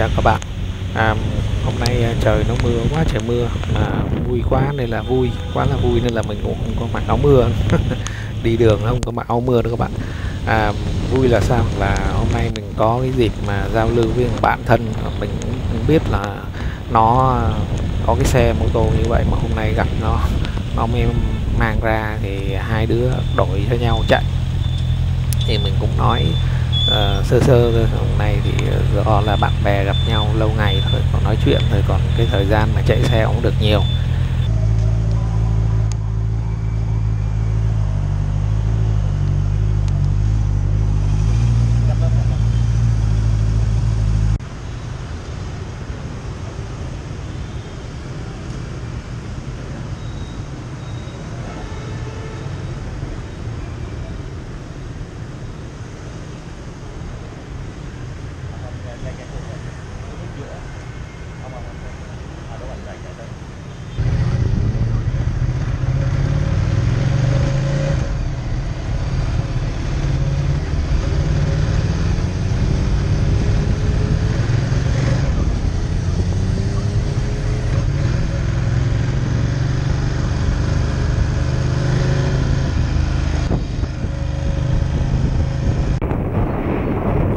chào các bạn. À, hôm nay à, trời nó mưa quá trời mưa. Mà vui quá nên là vui quá là vui nên là mình cũng không có mặc áo mưa. Đi đường không có mặc áo mưa nữa các bạn. À, vui là sao? Là hôm nay mình có cái dịp mà giao lưu với một bạn thân. Mình cũng biết là nó à, có cái xe mô tô như vậy mà hôm nay gặp nó nó mới mang ra thì hai đứa đổi cho nhau chạy. Thì mình cũng nói uh, sơ sơ thôi. Hôm nay thì ờ, do là bạn bè gặp nhau lâu ngày thôi còn nói chuyện thôi còn cái thời gian mà chạy xe cũng được nhiều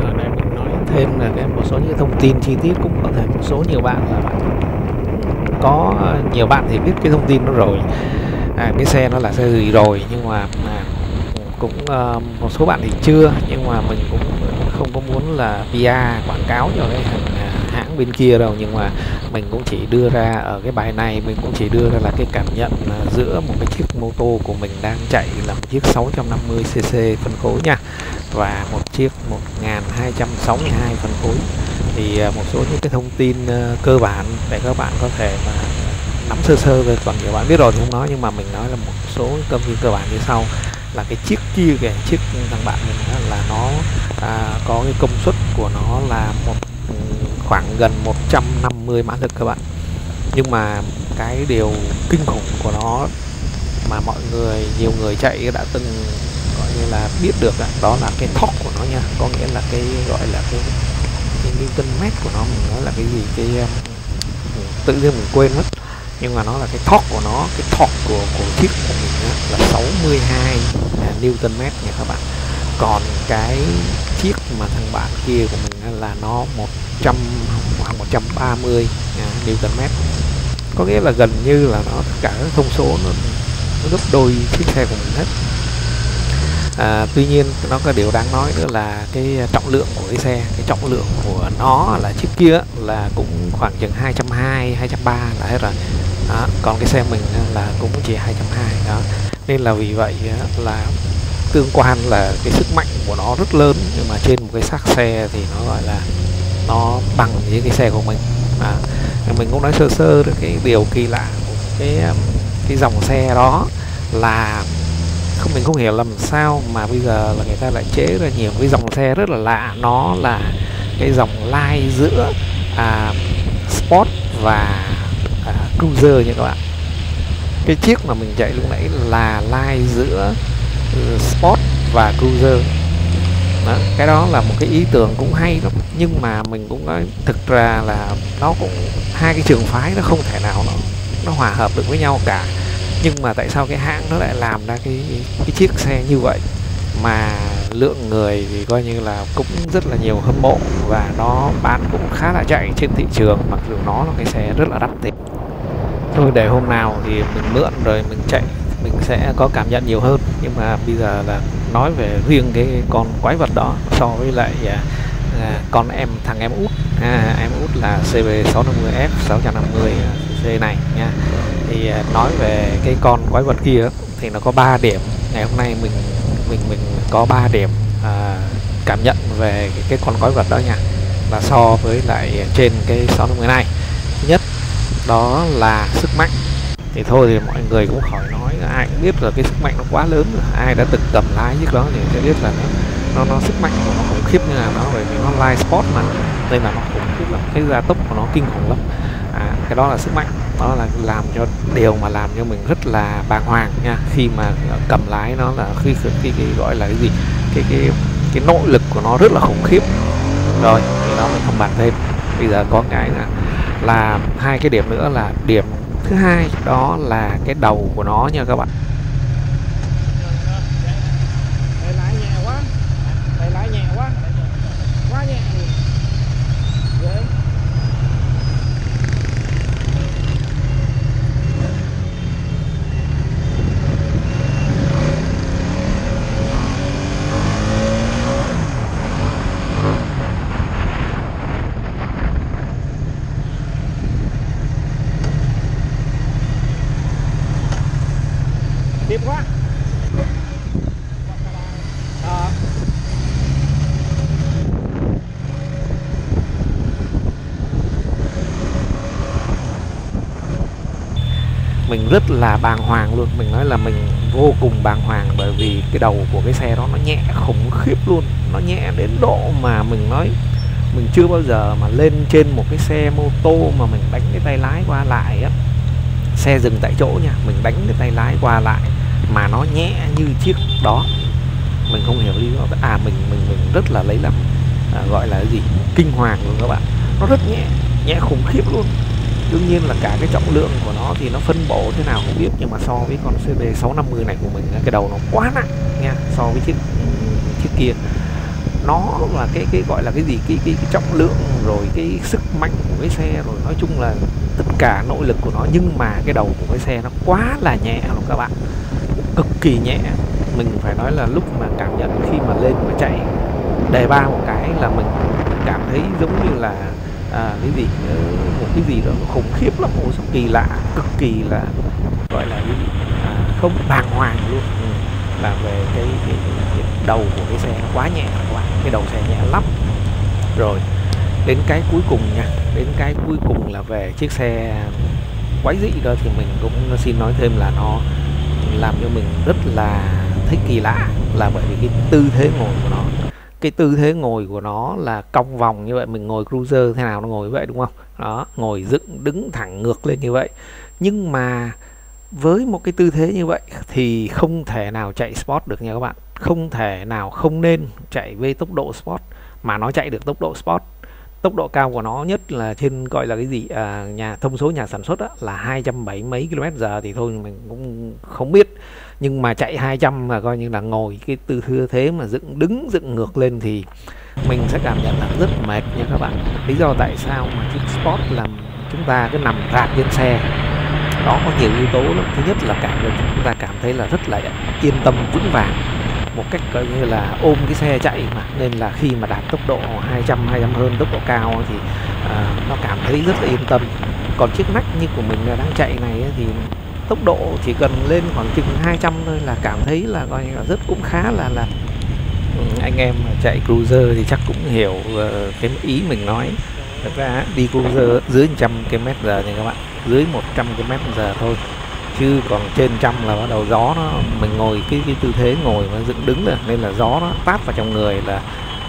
ở đây mình nói thêm là cái một số những thông tin chi tiết cũng có thể một số nhiều bạn là bạn có à, nhiều bạn thì biết cái thông tin đó rồi. À, cái xe nó là xe gì rồi nhưng mà à, cũng à, một số bạn thì chưa nhưng mà mình cũng không có muốn là PR quảng cáo cho cái hãng bên kia đâu nhưng mà mình cũng chỉ đưa ra ở cái bài này mình cũng chỉ đưa ra là cái cảm nhận à, giữa một cái chiếc mô tô của mình đang chạy là một chiếc 650cc phân khối nha và một chiếc 1262 phân khối. Thì à, một số những cái thông tin à, cơ bản để các bạn có thể mà nắm sơ sơ về còn nhiều bạn biết rồi thì không nói nhưng mà mình nói là một số thông tin cơ bản như sau. Là cái chiếc kia kìa chiếc thằng bạn mình đó là nó à, có cái công suất của nó là một khoảng gần 150 mã lực các bạn. Nhưng mà cái điều kinh khủng của nó mà mọi người nhiều người chạy đã từng gọi như là biết được đó, đó là cái thóc của nó nha. Có nghĩa là cái gọi là cái cái newton mét của nó mình nói là cái gì cái um, tự nhiên mình quên mất. Nhưng mà nó là cái thóc của nó cái thóc của của chiếc của mình á, là 62 à, newton mét nha các bạn còn cái chiếc mà thằng bạn kia của mình là nó 100 hoặc 130 à, newton mét có nghĩa là gần như là nó tất cả các thông số nó, nó gấp đôi chiếc xe của mình hết. À, tuy nhiên nó có điều đáng nói nữa là cái trọng lượng của cái xe cái trọng lượng của nó là chiếc kia là cũng khoảng chừng 220 230 là hết rồi. Đó. còn cái xe mình là cũng chỉ 220 đó. Nên là vì vậy là tương quan là cái sức mạnh của nó rất lớn nhưng mà trên một cái xác xe thì nó gọi là nó bằng với cái xe của mình. À, mình cũng nói sơ sơ được cái điều kỳ lạ của cái um, cái dòng xe đó là không mình không hiểu làm sao mà bây giờ là người ta lại chế ra nhiều cái dòng xe rất là lạ. Nó là cái dòng lai giữa à, sport và à, cruiser nha các bạn. Cái chiếc mà mình chạy lúc nãy là lai giữa sport và cruiser. Đó, cái đó là một cái ý tưởng cũng hay lắm. Nhưng mà mình cũng nói thực ra là nó cũng hai cái trường phái nó không thể nào nó nó hòa hợp được với nhau cả. Nhưng mà tại sao cái hãng nó lại làm ra cái cái chiếc xe như vậy? Mà lượng người thì coi như là cũng rất là nhiều hâm mộ và nó bán cũng khá là chạy trên thị trường mặc dù nó là cái xe rất là đắt tiền. Thôi để hôm nào thì mình mượn rồi mình chạy sẽ có cảm nhận nhiều hơn. Nhưng mà bây giờ là nói về riêng cái con quái vật đó so với lại à, à, con em thằng em út. À, em út là CB 650F 650 C này nha. Thì à, nói về cái con quái vật kia thì nó có 3 điểm. Ngày hôm nay mình mình mình có 3 điểm à, cảm nhận về cái, cái con quái vật đó nha. Là so với lại trên cái 650 này thứ nhất đó là sức mạnh thì thôi thì mọi người cũng khỏi nói ai cũng biết là cái sức mạnh nó quá lớn rồi. Ai đã từng cầm lái chiếc đó thì sẽ biết là nó nó, nó sức mạnh của nó khủng khiếp như là nó bởi vì nó live sport mà. Nên là nó khủng khiếp lắm cái gia tốc của nó kinh khủng lắm. À, cái đó là sức mạnh đó là làm cho điều mà làm cho mình rất là bàng hoàng nha. Khi mà cầm lái nó là khi cái, cái, khi gọi là cái gì cái cái cái nội lực của nó rất là khủng khiếp. Rồi thì nó mình không bàn thêm. Bây giờ có cái là là hai cái điểm nữa là điểm thứ hai đó là cái đầu của nó nha các bạn Tay lái nhẹ quá Tay lái nhẹ quá Quá nhẹ luôn Dễ Tiếp quá Ờ mình rất là bàng hoàng luôn. Mình nói là mình vô cùng bàng hoàng bởi vì cái đầu của cái xe đó nó nhẹ khủng khiếp luôn. Nó nhẹ đến độ mà mình nói mình chưa bao giờ mà lên trên một cái xe mô tô mà mình đánh cái tay lái qua lại á. Xe dừng tại chỗ nha mình đánh cái tay lái qua lại mà nó nhẹ như chiếc đó. Mình không hiểu lý do à mình mình mình rất là lấy làm à, gọi là cái gì? Kinh hoàng luôn các bạn. Nó rất nhẹ nhẹ khủng khiếp luôn đương nhiên là cả cái trọng lượng của nó thì nó phân bổ thế nào không biết nhưng mà so với con CB 650 này của mình cái đầu nó quá nặng nha so với chiếc chiếc kia. Nó là cái cái gọi là cái gì? Cái cái, cái trọng lượng rồi cái sức mạnh của cái xe rồi nói chung là tất cả nội lực của nó. Nhưng mà cái đầu của cái xe nó quá là nhẹ luôn các bạn cực kỳ nhẹ. Mình phải nói là lúc mà cảm nhận khi mà lên mà chạy đề ba một cái là mình cảm thấy giống như là à, cái gì ờ, một cái gì đó khủng khiếp lắm một sự kỳ lạ cực kỳ là gọi là cái gì? À, không bàng hoàng luôn. Ừ. là về cái, cái, cái đầu của cái xe nó quá nhẹ quá cái đầu xe nhẹ lắm. Rồi đến cái cuối cùng nha đến cái cuối cùng là về chiếc xe quái dị đó thì mình cũng xin nói thêm là nó làm cho mình rất là thấy kỳ lạ là bởi vì cái tư thế ngồi của nó cái tư thế ngồi của nó là cong vòng như vậy mình ngồi cruiser thế nào nó ngồi như vậy đúng không? Đó ngồi dựng đứng thẳng ngược lên như vậy. Nhưng mà với một cái tư thế như vậy thì không thể nào chạy sport được nha các bạn. Không thể nào không nên chạy với tốc độ sport mà nó chạy được tốc độ sport. Tốc độ cao của nó nhất là trên gọi là cái gì? À, nhà thông số nhà sản xuất đó, là 270 mấy km giờ thì thôi mình cũng không biết nhưng mà chạy 200 mà coi như là ngồi cái tư thế thế mà dựng đứng dựng ngược lên thì mình sẽ cảm nhận là rất mệt nha các bạn. Lý do tại sao mà chiếc sport làm chúng ta cứ nằm rạp trên xe đó có nhiều yếu tố lắm. Thứ nhất là cảm nhận chúng ta cảm thấy là rất là yên tâm vững vàng một cách coi như là ôm cái xe chạy mà. Nên là khi mà đạt tốc độ 200 200 hơn tốc độ cao thì à, nó cảm thấy rất là yên tâm. Còn chiếc nách như của mình đang chạy này thì tốc độ chỉ cần lên khoảng chừng 200 thôi là cảm thấy là coi là rất cũng khá là là ừ, anh em chạy cruiser thì chắc cũng hiểu ờ, cái ý mình nói. Thật ra đi cruiser dưới 100 km giờ nha các bạn dưới 100 km giờ thôi chứ còn trên trăm là bắt đầu gió nó mình ngồi cái cái tư thế ngồi mà dựng đứng rồi nên là gió nó tát vào trong người là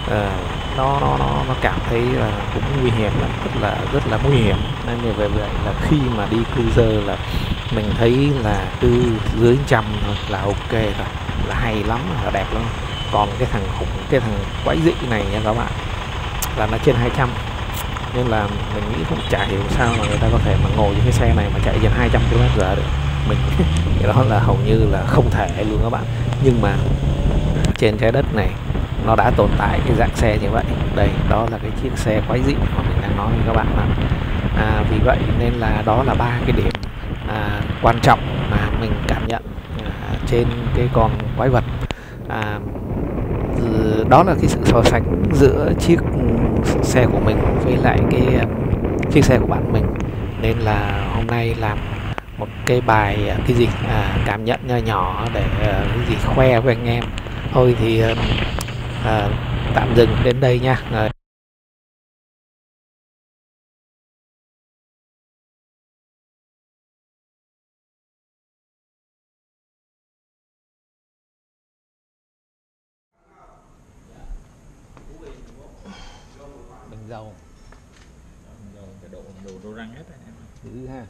uh, nó nó nó nó cảm thấy là cũng nguy hiểm lắm rất là rất là nguy hiểm. Nên về vậy là khi mà đi cruiser là mình thấy là cứ dưới trăm thôi là ok rồi là hay lắm là đẹp lắm. Còn cái thằng khủng cái thằng quái dị này nha các bạn là nó trên 200 nên là mình nghĩ không chả hiểu sao mà người ta có thể mà ngồi trên cái xe này mà chạy trên 200 km giờ được. Mình cái đó là hầu như là không thể luôn các bạn. Nhưng mà trên trái đất này nó đã tồn tại cái dạng xe như vậy. Đây đó là cái chiếc xe quái dị mà mình đang nói với các bạn mà. À, vì vậy nên là đó là ba cái điểm à, quan trọng mà mình cảm nhận à, trên cái con quái vật. À, ừ, đó là cái sự so sánh giữa chiếc xe của mình với lại cái à, chiếc xe của bạn mình. Nên là hôm nay làm một cái bài à, cái gì à, cảm nhận nhỏ nhỏ để à, cái gì khoe với anh em. Thôi thì à, à tạm dừng đến đây nha à, bình dầu Rồi, cái độ đồ đồ răng hết á em dữ ha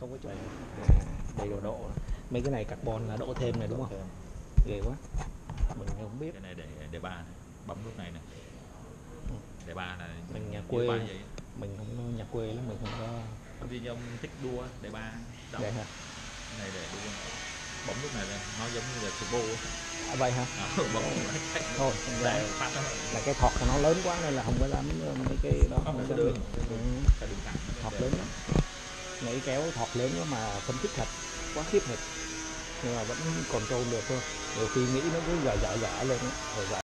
không có chỗ à, đồ độ. Mấy cái này carbon là độ thêm này đúng không? Ghê quá. Mình không biết. Cái này để để ba này. bấm lúc này này để ba là mình nhà quê. mình không có nhà quê lắm mình không có Công ty ông thích đua để ba đậu để hả? Này để đua. Bấm lúc này là nó giống như là turbo à, vậy hả? À, bấm thôi để là, đó là cái thọt của nó lớn quá nên là không có dám ờ, mấy cái đó không đường ừ. cái đường thẳng thọt lớn lắm. Nhảy kéo thọt lớn quá mà phấn khích thật quá khiếp thật. Nhưng mà vẫn còn trâu được thôi. Nhiều khi nghĩ nó cứ giả giả giả lên á